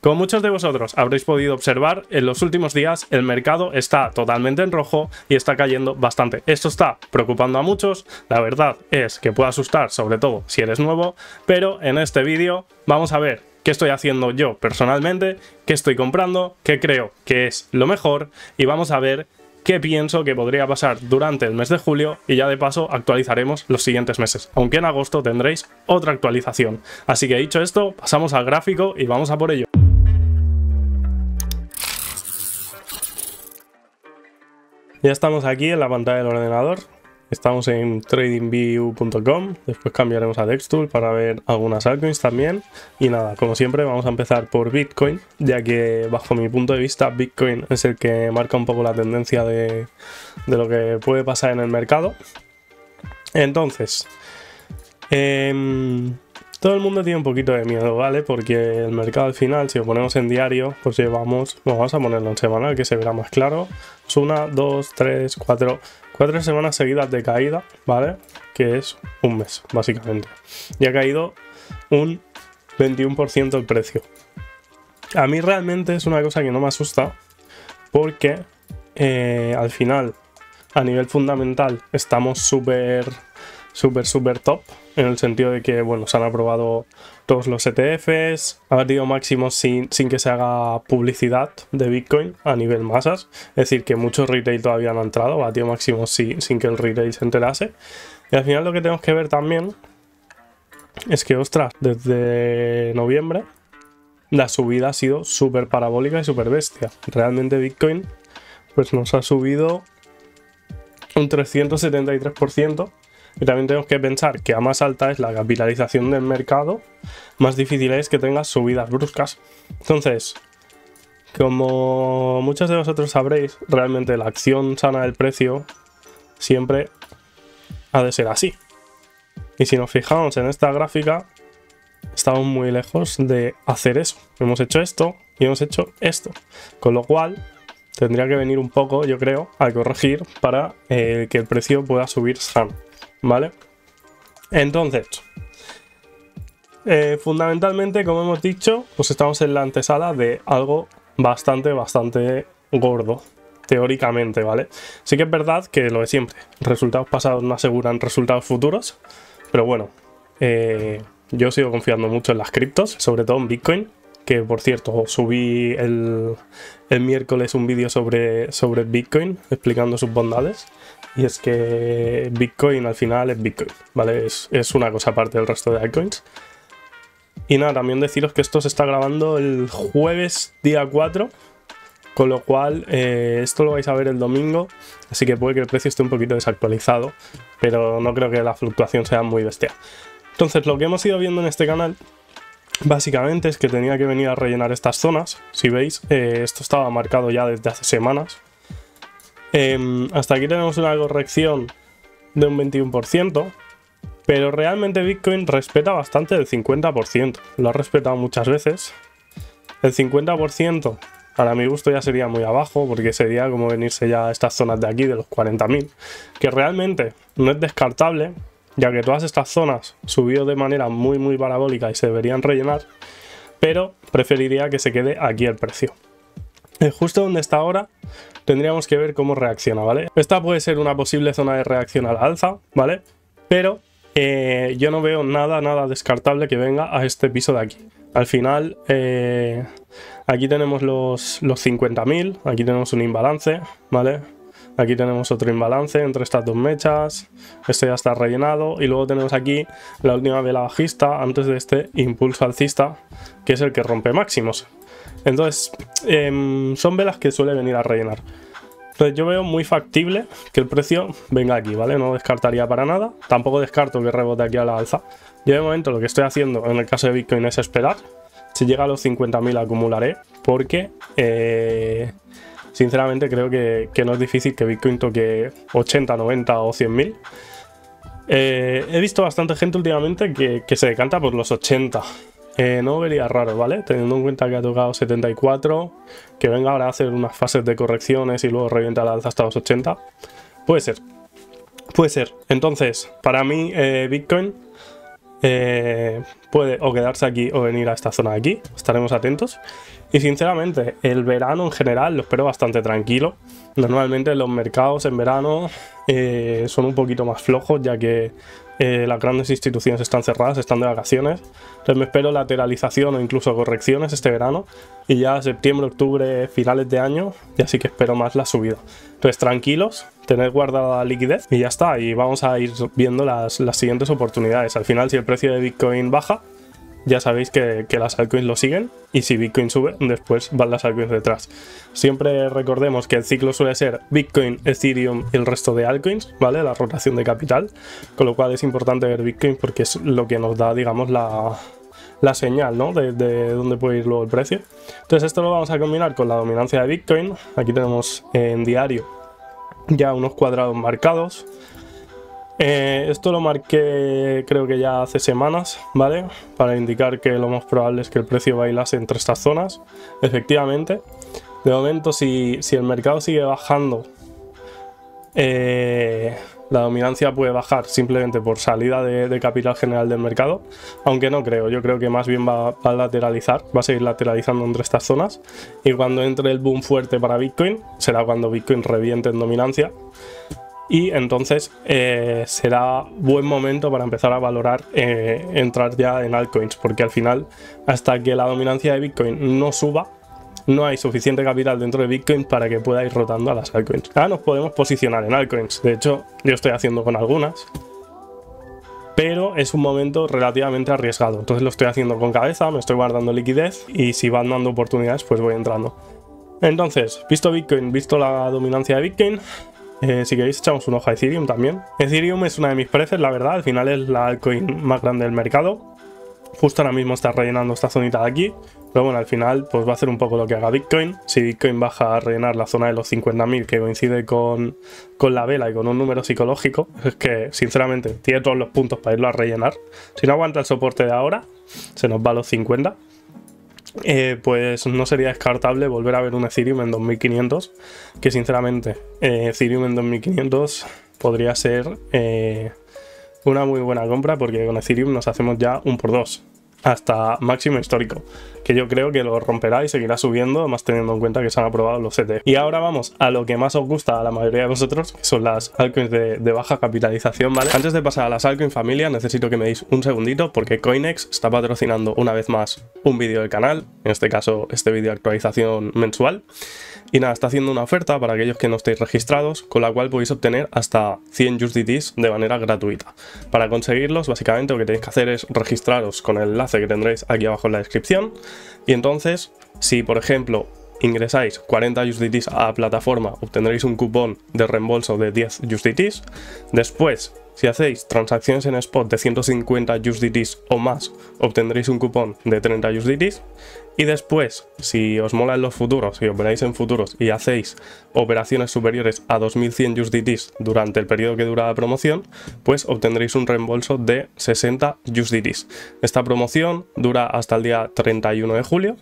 Como muchos de vosotros habréis podido observar, en los últimos días el mercado está totalmente en rojo y está cayendo bastante. Esto está preocupando a muchos, la verdad es que puede asustar, sobre todo si eres nuevo, pero en este vídeo vamos a ver qué estoy haciendo yo personalmente, qué estoy comprando, qué creo que es lo mejor y vamos a ver qué pienso que podría pasar durante el mes de julio y ya de paso actualizaremos los siguientes meses, aunque en agosto tendréis otra actualización. Así que dicho esto, pasamos al gráfico y vamos a por ello. Ya estamos aquí en la pantalla del ordenador. Estamos en tradingview.com, después cambiaremos a Dextool para ver algunas altcoins también. Y nada, como siempre vamos a empezar por Bitcoin, ya que bajo mi punto de vista Bitcoin es el que marca un poco la tendencia de, lo que puede pasar en el mercado. Entonces, em, todo el mundo tiene un poquito de miedo, ¿vale? Porque el mercado al final, si lo ponemos en diario, pues llevamos, vamos a ponerlo en semanal, que se verá más claro. Es una, dos, tres, cuatro, cuatro semanas seguidas de caída, ¿vale? Que es un mes, básicamente. Y ha caído un 21% el precio. A mí realmente es una cosa que no me asusta, porque eh, al final, a nivel fundamental, estamos súper súper, súper top, en el sentido de que, bueno, se han aprobado todos los ETFs, ha batido máximos sin, sin que se haga publicidad de Bitcoin a nivel masas, es decir, que muchos retail todavía no han entrado, ha batido máximos sin, sin que el retail se enterase. Y al final lo que tenemos que ver también es que, ostras, desde noviembre la subida ha sido súper parabólica y súper bestia. Realmente Bitcoin pues nos ha subido un 373% y también tenemos que pensar que a más alta es la capitalización del mercado, más difícil es que tengas subidas bruscas. Entonces, como muchos de vosotros sabréis, realmente la acción sana del precio siempre ha de ser así. Y si nos fijamos en esta gráfica, estamos muy lejos de hacer eso. Hemos hecho esto y hemos hecho esto. Con lo cual, tendría que venir un poco, yo creo, a corregir para eh, que el precio pueda subir sano. ¿Vale? Entonces, eh, fundamentalmente, como hemos dicho, pues estamos en la antesala de algo bastante, bastante gordo, teóricamente, ¿vale? Sí que es verdad que lo de siempre, resultados pasados no aseguran resultados futuros, pero bueno, eh, yo sigo confiando mucho en las criptos, sobre todo en Bitcoin, que por cierto subí el, miércoles un vídeo sobre, sobre Bitcoin explicando sus bondades. Y es que Bitcoin al final es Bitcoin, ¿vale? Es, una cosa aparte del resto de altcoins. Y nada, también deciros que esto se está grabando el jueves día 4, con lo cual eh, esto lo vais a ver el domingo, así que puede que el precio esté un poquito desactualizado, pero no creo que la fluctuación sea muy bestia. Entonces lo que hemos ido viendo en este canal básicamente es que tenía que venir a rellenar estas zonas. Si veis, eh, esto estaba marcado ya desde hace semanas, Em, hasta aquí tenemos una corrección de un 21%, pero realmente Bitcoin respeta bastante el 50%. Lo ha respetado muchas veces. El 50% para mi gusto ya sería muy abajo, porque sería como venirse ya a estas zonas de aquí, de los 40.000, que realmente no es descartable, ya que todas estas zonas subió de manera muy muy parabólica y se deberían rellenar, pero preferiría que se quede aquí el precio. Eh, justo donde está ahora tendríamos que ver cómo reacciona, ¿vale? Esta puede ser una posible zona de reacción a la alza, ¿vale? Pero eh, yo no veo nada, nada descartable que venga a este piso de aquí. Al final, eh, aquí tenemos los, los 50.000, aquí tenemos un imbalance, ¿vale? Aquí tenemos otro imbalance entre estas dos mechas. Este ya está rellenado. Y luego tenemos aquí la última vela bajista antes de este impulso alcista, que es el que rompe máximos. Entonces, em, son velas que suele venir a rellenar. Entonces yo veo muy factible que el precio venga aquí, ¿vale? No descartaría para nada. Tampoco descarto que rebote aquí a la alza. Yo de momento lo que estoy haciendo en el caso de Bitcoin es esperar. Si llega a los 50.000 acumularé porque eh, sinceramente creo que, no es difícil que Bitcoin toque 80, 90 o 100.000. Eh, he visto bastante gente últimamente que, que se decanta por los 80. Eh, no vería raro, ¿vale? Teniendo en cuenta que ha tocado 74, que venga ahora a hacer unas fases de correcciones y luego revienta la alza hasta los 80. Puede ser. Puede ser. Entonces, para mí, eh, Bitcoin, eh, puede o quedarse aquí o venir a esta zona de aquí. Estaremos atentos. Y sinceramente, el verano en general lo espero bastante tranquilo. Normalmente los mercados en verano son un poquito más flojos, ya que eh, las grandes instituciones están cerradas, están de vacaciones. Entonces me espero lateralización o incluso correcciones este verano. Y ya septiembre, octubre, finales de año, ya sí que espero más la subida. Entonces tranquilos, tener guardada liquidez y ya está. Y vamos a ir viendo las, las siguientes oportunidades. Al final, si el precio de Bitcoin baja, ya sabéis que, las altcoins lo siguen y si Bitcoin sube, después van las altcoins detrás. Siempre recordemos que el ciclo suele ser Bitcoin, Ethereum y el resto de altcoins, ¿vale? La rotación de capital, con lo cual es importante ver Bitcoin porque es lo que nos da, digamos, la, señal, ¿no? De, de, dónde puede ir luego el precio. Entonces esto lo vamos a combinar con la dominancia de Bitcoin. Aquí tenemos en diario ya unos cuadrados marcados. Eh, esto lo marqué creo que ya hace semanas, ¿vale? Para indicar que lo más probable es que el precio bailase entre estas zonas. Efectivamente, de momento si, el mercado sigue bajando, eh, la dominancia puede bajar simplemente por salida de, capital general del mercado, aunque no creo, yo creo que más bien va, a lateralizar, va a seguir lateralizando entre estas zonas y cuando entre el boom fuerte para Bitcoin, será cuando Bitcoin reviente en dominancia y entonces eh, será buen momento para empezar a valorar eh, entrar ya en altcoins, porque al final, hasta que la dominancia de Bitcoin no suba, no hay suficiente capital dentro de Bitcoin para que pueda ir rotando a las altcoins. Ahora nos podemos posicionar en altcoins, de hecho, yo estoy haciendo con algunas, pero es un momento relativamente arriesgado. Entonces lo estoy haciendo con cabeza, me estoy guardando liquidez y si van dando oportunidades, pues voy entrando. Entonces, visto Bitcoin, visto la dominancia de Bitcoin, eh, si queréis echamos un ojo a Ethereum también. Ethereum es una de mis precios, la verdad, al final es la altcoin más grande del mercado. Justo ahora mismo está rellenando esta zonita de aquí, pero bueno, al final pues va a hacer un poco lo que haga Bitcoin. Si Bitcoin baja a rellenar la zona de los 50.000, que coincide con, con la vela y con un número psicológico, es que sinceramente tiene todos los puntos para irlo a rellenar. Si no aguanta el soporte de ahora, se nos va a los 50. Eh, pues no sería descartable volver a ver un Ethereum en 2500, que sinceramente eh, Ethereum en 2500 podría ser eh, una muy buena compra porque con Ethereum nos hacemos ya un por dos hasta máximo histórico, que yo creo que lo romperá y seguirá subiendo, más teniendo en cuenta que se han aprobado los CT. Y ahora vamos a lo que más os gusta a la mayoría de vosotros, que son las altcoins de, baja capitalización, ¿vale? Antes de pasar a las altcoins familia, necesito que me deis un segundito porque Coinex está patrocinando una vez más un vídeo del canal, en este caso este vídeo de actualización mensual. Y nada, está haciendo una oferta para aquellos que no estéis registrados, con la cual podéis obtener hasta 100 USDTs de manera gratuita. Para conseguirlos, básicamente lo que tenéis que hacer es registraros con el enlace que tendréis aquí abajo en la descripción. Y entonces, si por ejemplo ingresáis 40 USDTs a la plataforma, obtendréis un cupón de reembolso de 10 USDTs. Después, si hacéis transacciones en spot de 150 USDTs o más, obtendréis un cupón de 30 USDTs. Y después, si os molan los futuros, si operáis en futuros y hacéis operaciones superiores a 2100 USDTs durante el periodo que dura la promoción, pues obtendréis un reembolso de 60 USDTs. Esta promoción dura hasta el día 31 de julio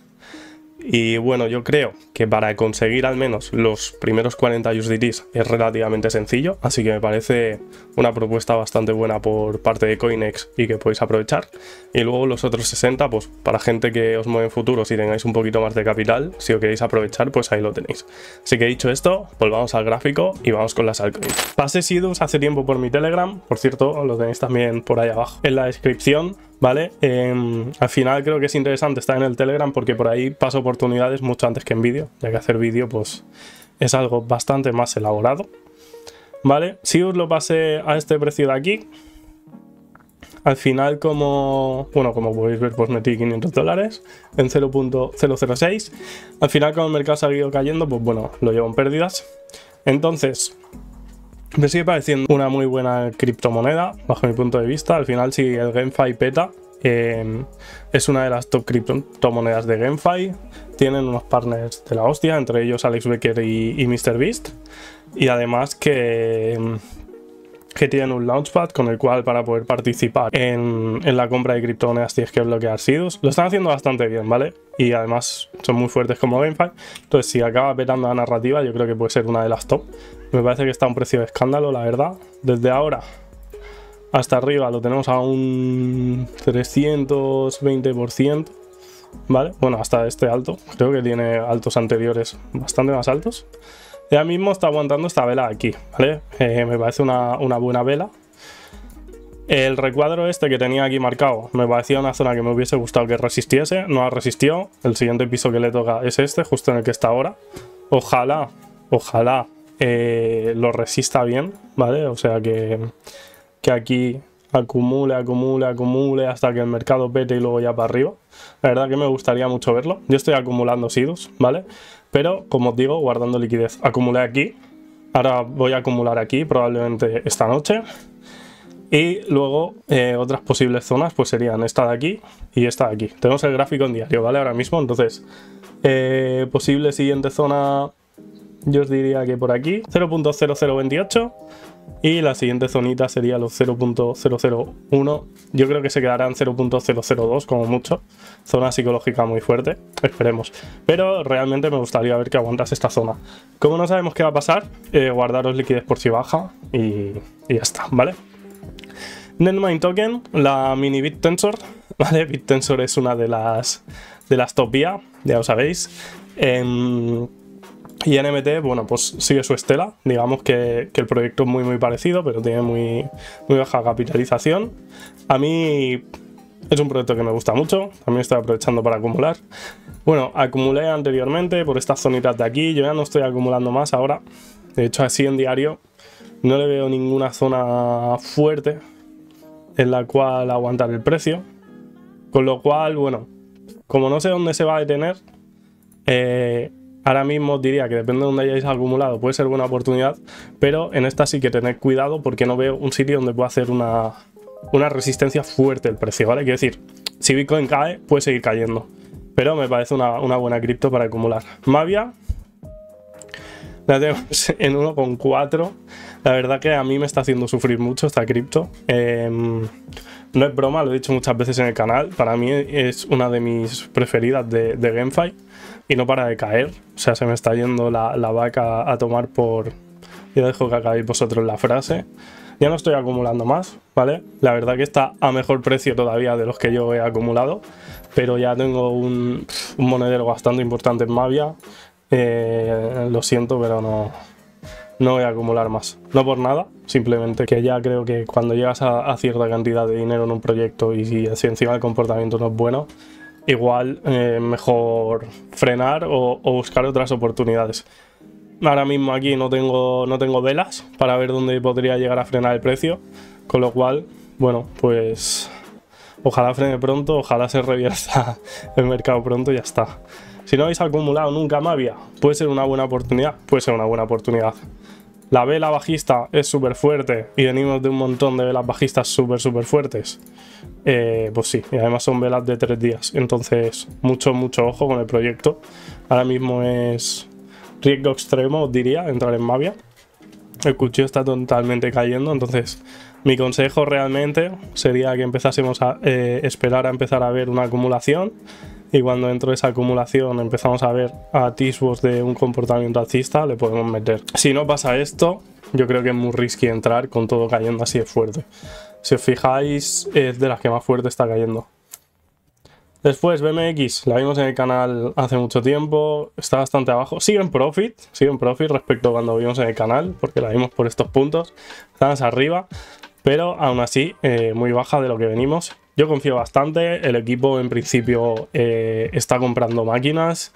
y bueno, yo creo que para conseguir al menos los primeros 40 USDTs es relativamente sencillo, así que me parece una propuesta bastante buena por parte de Coinex y que podéis aprovechar. Y luego los otros 60, pues para gente que os mueve en futuro, si tengáis un poquito más de capital, si os queréis aprovechar, pues ahí lo tenéis. Así que dicho esto, volvamos al gráfico y vamos con las altcoins. Pasé Sidus hace tiempo por mi Telegram, por cierto, lo tenéis también por ahí abajo en la descripción. ¿Vale? Em, al final creo que es interesante estar en el Telegram porque por ahí paso oportunidades mucho antes que en vídeo, ya que hacer vídeo pues es algo bastante más elaborado, ¿vale? Si os lo pasé a este precio de aquí, al final como, bueno, como podéis ver pues metí 500 dólares en 0.006, al final como el mercado ha seguido cayendo, pues bueno, lo llevo en pérdidas, entonces me sigue pareciendo una muy buena criptomoneda, bajo mi punto de vista. Al final, si el GameFi peta, em, es una de las top criptomonedas de GameFi. Tienen unos partners de la hostia, entre ellos Alex Becker y, y MrBeast. Y además que, em, que tienen un launchpad con el cual para poder participar en, la compra de criptomonedas tienes que bloquear SIDUS. Lo están haciendo bastante bien, ¿vale? Y además son muy fuertes como GameFi. Entonces si acaba petando la narrativa yo creo que puede ser una de las top. Me parece que está a un precio de escándalo, la verdad. Desde ahora hasta arriba lo tenemos a un 320%, ¿vale? Bueno, hasta este alto, creo que tiene altos anteriores bastante más altos. Ya mismo está aguantando esta vela aquí, ¿vale? Eh, me parece una, buena vela. El recuadro este que tenía aquí marcado me parecía una zona que me hubiese gustado que resistiese, no ha resistido. El siguiente piso que le toca es este, justo en el que está ahora. Ojalá, ojalá eh, lo resista bien, ¿vale? O sea que, que aquí acumule, acumule, acumule hasta que el mercado pete y luego ya para arriba. La verdad que me gustaría mucho verlo. Yo estoy acumulando SIDUS, ¿vale? Pero, como os digo, guardando liquidez. Acumulé aquí. Ahora voy a acumular aquí, probablemente esta noche. Y luego eh, otras posibles zonas pues serían esta de aquí y esta de aquí. Tenemos el gráfico en diario, ¿vale? Ahora mismo, entonces, eh, posible siguiente zona, yo os diría que por aquí, 0.0028 y la siguiente zonita sería los 0.001. Yo creo que se quedarán 0.002 como mucho. Zona psicológica muy fuerte, esperemos. Pero realmente me gustaría ver que aguantas esta zona. Como no sabemos qué va a pasar, eh, guardaros liquidez por si baja y, ya está, ¿vale? Netmind Token, la mini BitTensor, ¿vale? BitTensor es una de las, de las top ya lo sabéis. En y NMT, bueno, pues sigue su estela. Digamos que, el proyecto es muy, muy parecido, pero tiene muy, muy baja capitalización. A mí es un proyecto que me gusta mucho. También estoy aprovechando para acumular. Bueno, acumulé anteriormente por estas zonitas de aquí. Yo ya no estoy acumulando más ahora. De hecho, así en diario no le veo ninguna zona fuerte en la cual aguantar el precio. Con lo cual, bueno, como no sé dónde se va a detener, eh, Ahora mismo diría que depende de dónde hayáis acumulado, puede ser buena oportunidad, pero en esta sí que tened cuidado porque no veo un sitio donde pueda hacer una, resistencia fuerte el precio, ¿vale? Quiero decir, si Bitcoin cae, puede seguir cayendo, pero me parece una, buena cripto para acumular. Mavia, la tenemos en 1,4. La verdad que a mí me está haciendo sufrir mucho esta cripto. Em, no es broma, lo he dicho muchas veces en el canal. Para mí es una de mis preferidas de, de GameFi y no para de caer. O sea, se me está yendo la, vaca a tomar por... Ya dejo que acabéis vosotros la frase. Ya no estoy acumulando más, ¿vale? La verdad que está a mejor precio todavía de los que yo he acumulado, pero ya tengo un, monedero bastante importante en Mavia. Eh, lo siento, pero no, no voy a acumular más. No por nada, simplemente que ya creo que cuando llegas a, cierta cantidad de dinero en un proyecto y si encima el comportamiento no es bueno, igual eh, mejor frenar o, buscar otras oportunidades. Ahora mismo aquí no tengo, no tengo velas para ver dónde podría llegar a frenar el precio, con lo cual, bueno, pues ojalá frene pronto, ojalá se revierta el mercado pronto y ya está. Si no habéis acumulado nunca Mavia, puede ser una buena oportunidad, puede ser una buena oportunidad. La vela bajista es súper fuerte y venimos de un montón de velas bajistas súper, súper fuertes. Eh, pues sí, y además son velas de tres días. Entonces, mucho, mucho ojo con el proyecto. Ahora mismo es riesgo extremo, os diría, entrar en Mavia. El cuchillo está totalmente cayendo, entonces mi consejo realmente sería que empezásemos a eh, esperar a empezar a ver una acumulación y cuando dentro de esa acumulación empezamos a ver atisbos de un comportamiento alcista, le podemos meter. Si no pasa esto, yo creo que es muy risky entrar con todo cayendo así de fuerte. Si os fijáis, es de las que más fuerte está cayendo. Después, BMX, la vimos en el canal hace mucho tiempo, está bastante abajo. Sigue en profit, sigue en profit respecto a cuando vimos en el canal, porque la vimos por estos puntos. Estamos arriba, pero aún así eh, muy baja de lo que venimos. Yo confío bastante, el equipo en principio eh, está comprando máquinas,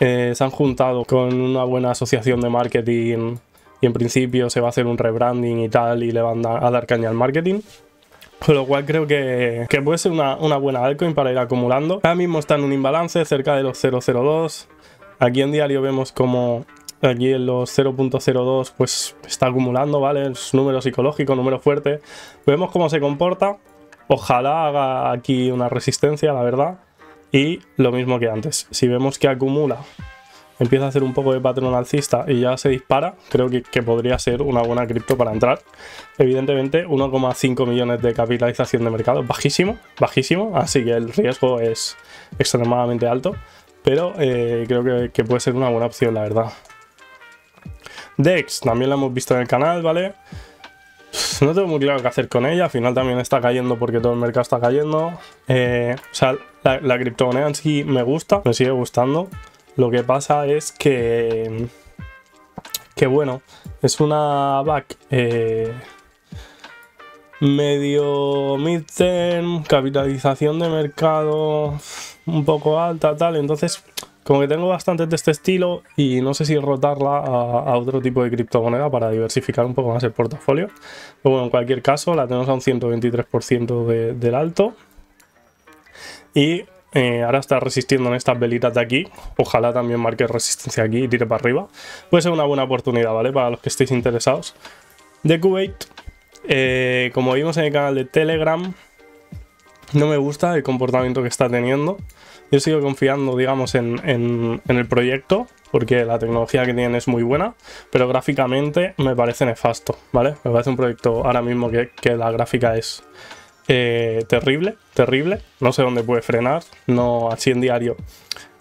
eh, se han juntado con una buena asociación de marketing y en principio se va a hacer un rebranding y tal y le van a dar caña al marketing. Con lo cual creo que, puede ser una, buena altcoin para ir acumulando. Ahora mismo está en un imbalance cerca de los 002. Aquí en diario vemos como aquí en los 0.02 pues está acumulando, ¿vale? Es número psicológico, número fuerte. Vemos cómo se comporta. Ojalá haga aquí una resistencia, la verdad. Y lo mismo que antes, si vemos que acumula, empieza a hacer un poco de patrón alcista y ya se dispara, creo que, podría ser una buena cripto para entrar. Evidentemente, 1,5 millones de capitalización de mercado, bajísimo, bajísimo, así que el riesgo es extremadamente alto, pero eh, creo que, puede ser una buena opción, la verdad. DEX, también lo hemos visto en el canal, ¿vale? no tengo muy claro qué hacer con ella. Al final también está cayendo porque todo el mercado está cayendo. Eh, o sea, la, la, criptomoneda en sí me gusta, me sigue gustando. Lo que pasa es que... Que bueno, es una back eh, medio midterm, capitalización de mercado un poco alta, tal. Entonces como que tengo bastantes de este estilo y no sé si rotarla a, otro tipo de criptomoneda para diversificar un poco más el portafolio. Pero bueno, en cualquier caso la tenemos a un 123% del alto. Y eh, ahora está resistiendo en estas velitas de aquí. Ojalá también marque resistencia aquí y tire para arriba. Puede ser una buena oportunidad, ¿vale? Para los que estéis interesados. De Kuwait, eh, como vimos en el canal de Telegram, no me gusta el comportamiento que está teniendo. Yo sigo confiando, digamos, en, el proyecto, porque la tecnología que tienen es muy buena, pero gráficamente me parece nefasto, ¿vale? Me parece un proyecto ahora mismo que, la gráfica es eh, terrible, terrible. No sé dónde puede frenar, no así en diario.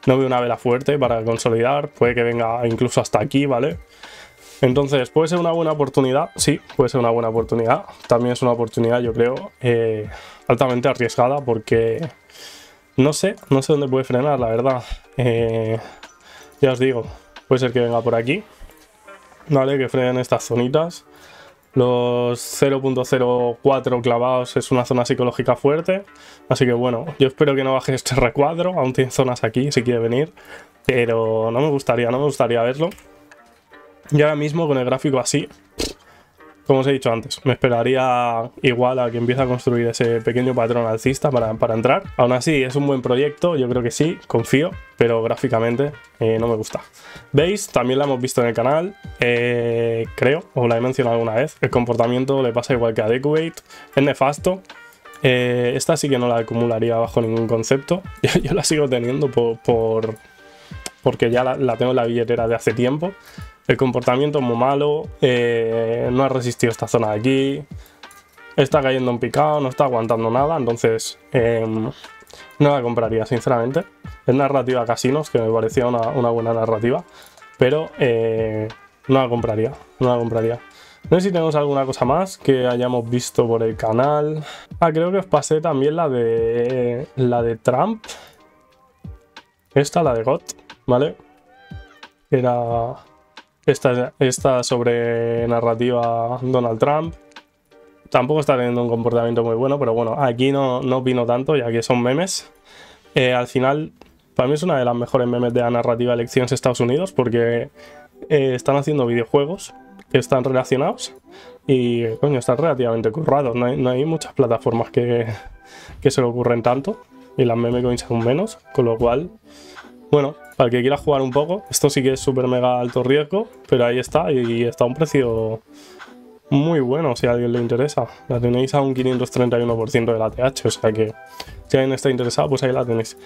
No veo una vela fuerte para consolidar, puede que venga incluso hasta aquí, ¿vale? Entonces, ¿puede ser una buena oportunidad? Sí, puede ser una buena oportunidad. También es una oportunidad, yo creo, eh, altamente arriesgada porque no sé, no sé dónde puede frenar, la verdad. Eh, ya os digo, puede ser que venga por aquí. Vale, que frenen estas zonitas. Los 0.04 clavados es una zona psicológica fuerte. Así que bueno, yo espero que no baje este recuadro. Aún tiene zonas aquí si quiere venir. Pero no me gustaría, no me gustaría verlo. Y ahora mismo con el gráfico así, como os he dicho antes, me esperaría igual a que empiece a construir ese pequeño patrón alcista para, entrar. Aún así, es un buen proyecto, yo creo que sí, confío, pero gráficamente eh, no me gusta. ¿Veis? También la hemos visto en el canal, eh, creo, o la he mencionado alguna vez. El comportamiento le pasa igual que a Decubate, es nefasto. Eh, esta sí que no la acumularía bajo ningún concepto. Yo, la sigo teniendo por, porque ya la tengo en la billetera de hace tiempo. El comportamiento es muy malo, eh, no ha resistido esta zona de aquí, está cayendo en picado, no está aguantando nada, entonces em, no la compraría, sinceramente. Es narrativa casinos, que me parecía una, buena narrativa, pero eh, no la compraría, no la compraría. No sé si tenemos alguna cosa más que hayamos visto por el canal. Ah, creo que os pasé también la de la de Trump. Esta, la de GOT, ¿vale? Era esta, sobre narrativa Donald Trump. Tampoco está teniendo un comportamiento muy bueno, pero bueno, aquí no, no opino tanto, ya que son memes. Eh, al final, para mí es una de las mejores memes de la narrativa elecciones de Estados Unidos, porque eh, están haciendo videojuegos que están relacionados y, coño, están relativamente currados. No hay, no hay muchas plataformas que, que se le ocurren tanto y las memes coins son menos, con lo cual, bueno, para el que quiera jugar un poco. Esto sí que es súper mega alto riesgo, pero ahí está y está a un precio muy bueno si a alguien le interesa. La tenéis a un 531% de la TH, o sea que si alguien está interesado, pues ahí la tenéis.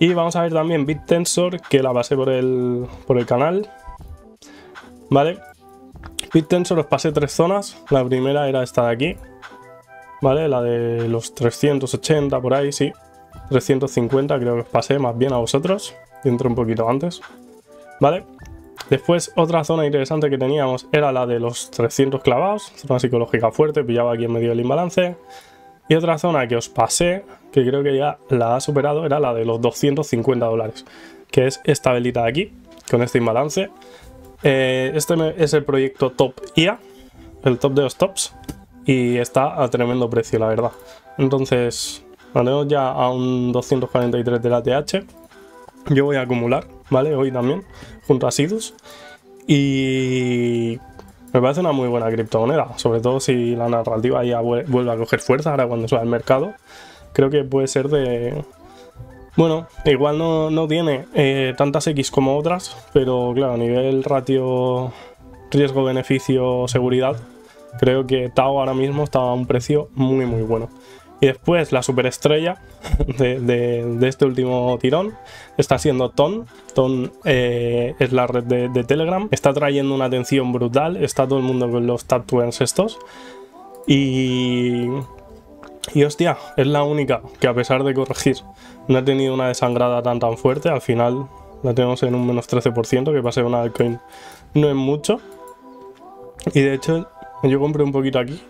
Y vamos a ver también BitTensor, que la pasé por el, por el canal. ¿Vale? BitTensor os pasé tres zonas. La primera era esta de aquí. ¿Vale? La de los 380 por ahí, sí. 350 creo que os pasé más bien a vosotros entro un poquito antes. ¿Vale? Después, otra zona interesante que teníamos era la de los 300 clavados, zona psicológica fuerte, pillaba aquí en medio del imbalance. Y otra zona que os pasé, que creo que ya la ha superado, era la de los 250 dólares, que es esta velita de aquí, con este imbalance. Eh, este es el proyecto Top IA, el top de los tops, y está a tremendo precio, la verdad. Entonces, tenemos ya a un 243 de la TH yo voy a acumular, ¿vale? Hoy también, junto a Sidus. Y me parece una muy buena criptomoneda, sobre todo si la narrativa ya vuelve a coger fuerza ahora cuando suba al mercado. Creo que puede ser de... Bueno, igual no, tiene eh, tantas X como otras, pero claro, a nivel ratio riesgo-beneficio seguridad, creo que Tao ahora mismo está a un precio muy muy bueno. Y después la superestrella de, este último tirón está siendo Ton. Ton eh, es la red de, Telegram. Está trayendo una atención brutal. Está todo el mundo con los tap estos. Y... Y hostia, es la única que a pesar de corregir no ha tenido una desangrada tan tan fuerte. Al final la tenemos en un menos 13%, que pase una altcoin no es mucho. Y de hecho yo compré un poquito aquí,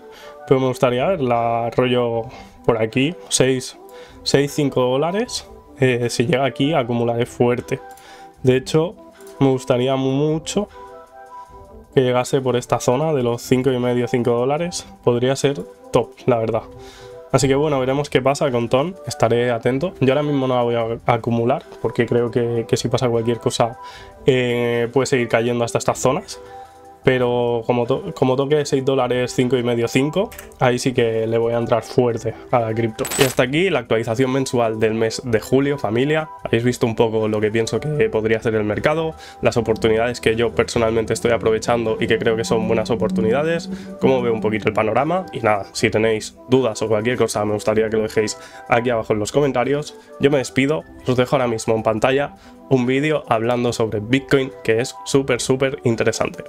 pero me gustaría ver la rollo por aquí, 6, 6 5 dólares. Eh, si llega aquí, acumularé fuerte. De hecho, me gustaría mucho que llegase por esta zona de los 5 y medio 5 dólares. Podría ser top, la verdad. Así que bueno, veremos qué pasa con Ton, estaré atento. Yo ahora mismo no la voy a acumular, porque creo que, si pasa cualquier cosa eh, puede seguir cayendo hasta estas zonas pero como, toque 6 dólares 5 y medio 5 ahí sí que le voy a entrar fuerte a la cripto. Y hasta aquí la actualización mensual del mes de julio familia. Habéis visto un poco lo que pienso que podría ser el mercado las oportunidades que yo personalmente estoy aprovechando y que creo que son buenas oportunidades cómo veo un poquito el panorama. Y nada si tenéis dudas o cualquier cosa me gustaría que lo dejéis aquí abajo en los comentarios. Yo me despido os dejo ahora mismo en pantalla un vídeo hablando sobre Bitcoin que es súper súper interesante